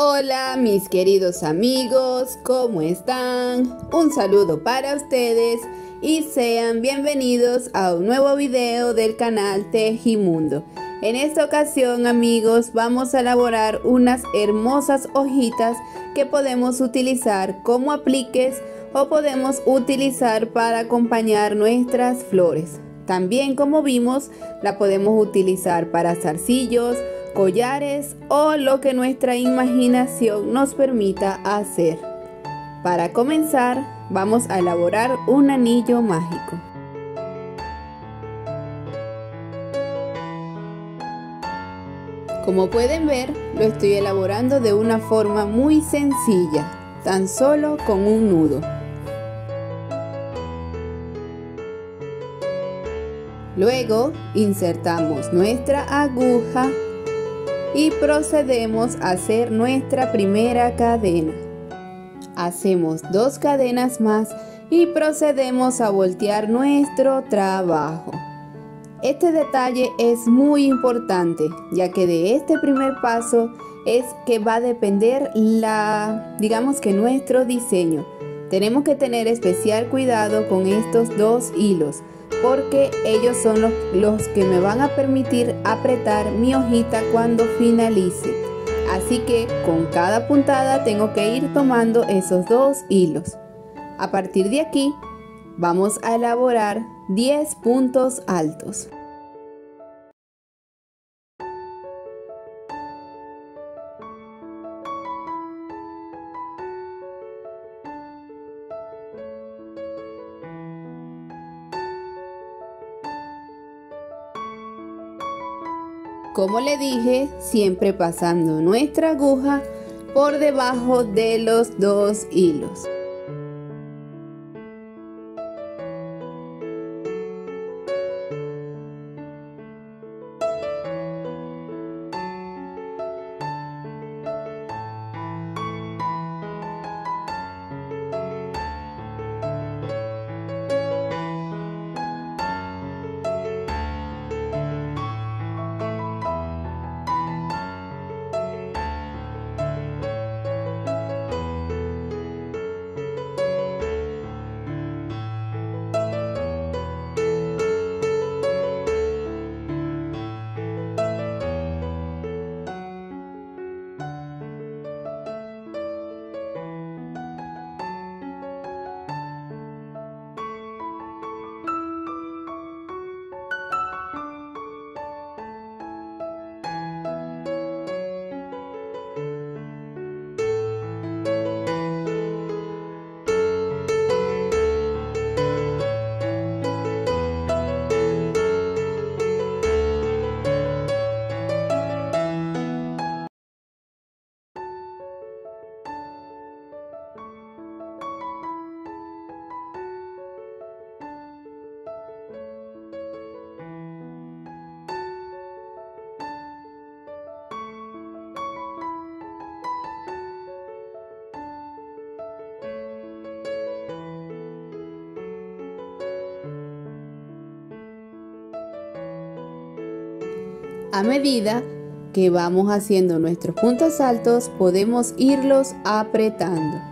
Hola mis queridos amigos, ¿cómo están? Un saludo para ustedes y sean bienvenidos a un nuevo video del canal Tejimundo. En esta ocasión amigos vamos a elaborar unas hermosas hojitas que podemos utilizar como apliques o podemos utilizar para acompañar nuestras flores. También como vimos la podemos utilizar para zarcillos, collares o lo que nuestra imaginación nos permita hacer. Para comenzar, vamos a elaborar un anillo mágico. Como pueden ver, lo estoy elaborando de una forma muy sencilla, tan solo con un nudo. Luego insertamos nuestra aguja y procedemos a hacer nuestra primera cadena. Hacemos dos cadenas más y procedemos a voltear nuestro trabajo. Este detalle es muy importante ya que de este primer paso es que va a depender la, digamos que nuestro diseño. Tenemos que tener especial cuidado con estos dos hilos porque ellos son los, que me van a permitir apretar mi hojita cuando finalice. Así que con cada puntada tengo que ir tomando esos dos hilos. A partir de aquí vamos a elaborar 10 puntos altos. Como le dije, siempre pasando nuestra aguja por debajo de los dos hilos. A medida que vamos haciendo nuestros puntos altos, podemos irlos apretando.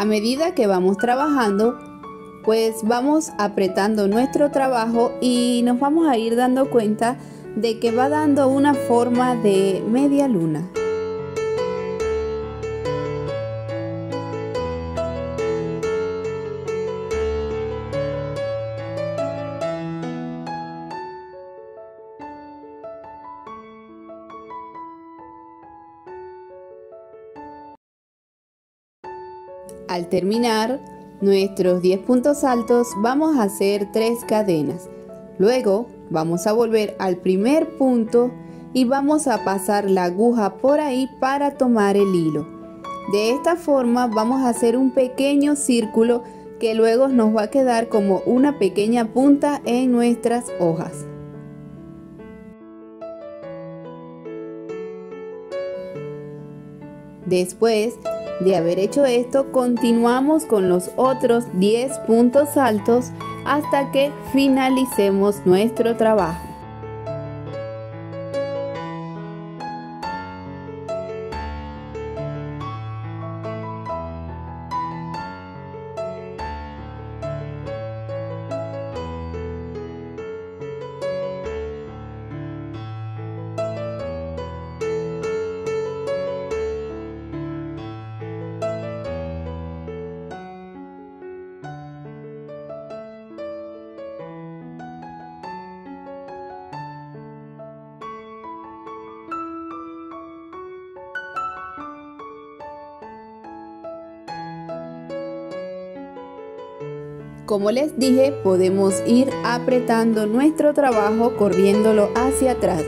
A medida que vamos trabajando, pues vamos apretando nuestro trabajo y nos vamos a ir dando cuenta de que va dando una forma de media luna. Al terminar, nuestros 10 puntos altos vamos a hacer 3 cadenas. Luego vamos a volver al primer punto y vamos a pasar la aguja por ahí para tomar el hilo. De esta forma vamos a hacer un pequeño círculo que luego nos va a quedar como una pequeña punta en nuestras hojas. Después de haber hecho esto, continuamos con los otros 10 puntos altos hasta que finalicemos nuestro trabajo. Como les dije, podemos ir apretando nuestro trabajo corriéndolo hacia atrás.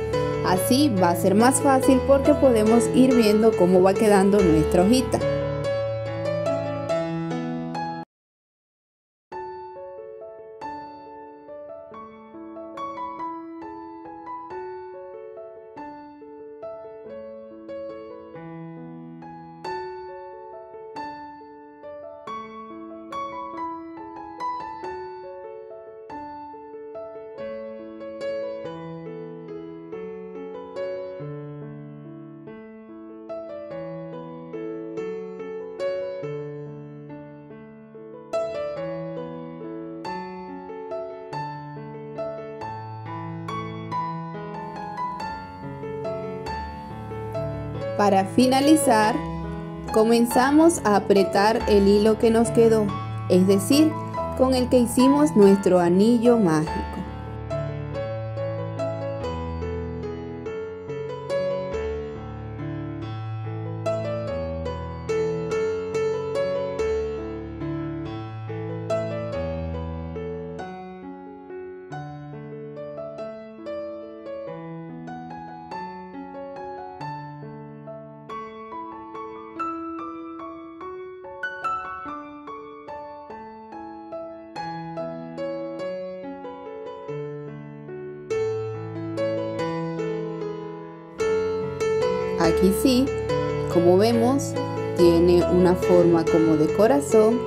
Así va a ser más fácil porque podemos ir viendo cómo va quedando nuestra hojita. Para finalizar, comenzamos a apretar el hilo que nos quedó, es decir, con el que hicimos nuestro anillo mágico. Aquí sí, como vemos, tiene una forma como de corazón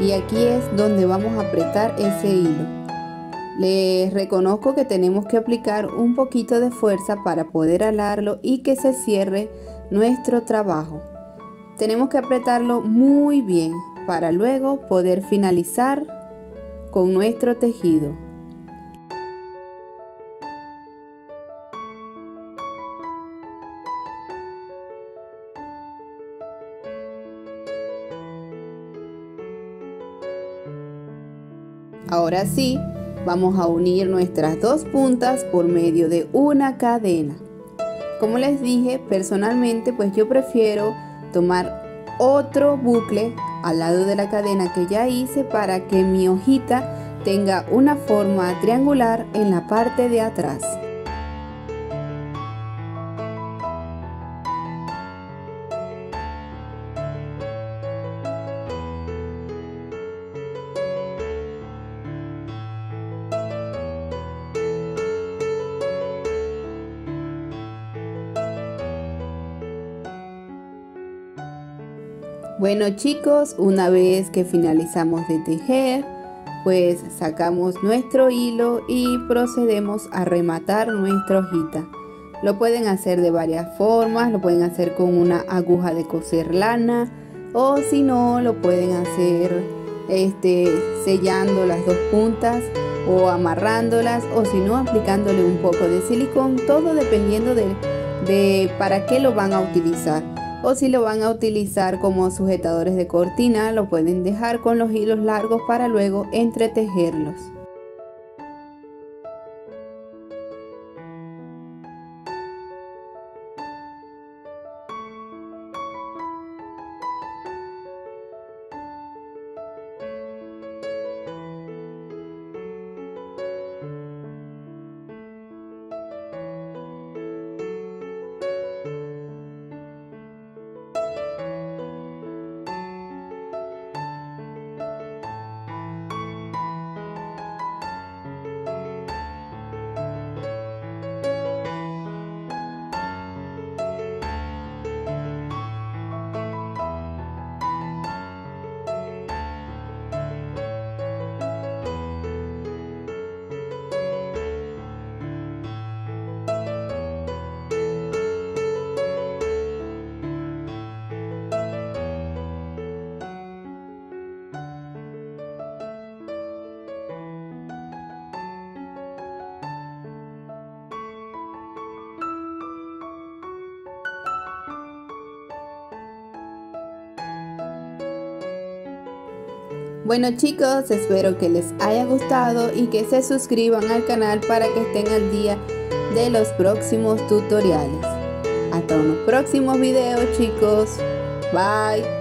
y aquí es donde vamos a apretar ese hilo. Les reconozco que tenemos que aplicar un poquito de fuerza para poder alarlo y que se cierre nuestro trabajo. Tenemos que apretarlo muy bien para luego poder finalizar con nuestro tejido. Ahora sí, vamos a unir nuestras dos puntas por medio de una cadena. Como les dije, personalmente pues yo prefiero tomar otro bucle al lado de la cadena que ya hice para que mi hojita tenga una forma triangular en la parte de atrás. Bueno chicos, una vez que finalizamos de tejer, pues sacamos nuestro hilo y procedemos a rematar nuestra hojita. Lo pueden hacer de varias formas, lo pueden hacer con una aguja de coser lana o si no lo pueden hacer este, sellando las dos puntas o amarrándolas o si no aplicándole un poco de silicón, todo dependiendo de, de para qué lo van a utilizar o si lo van a utilizar como sujetadores de cortina lo pueden dejar con los hilos largos para luego entretejerlos. Bueno chicos, espero que les haya gustado y que se suscriban al canal para que estén al día de los próximos tutoriales. Hasta unos próximos videos chicos. Bye.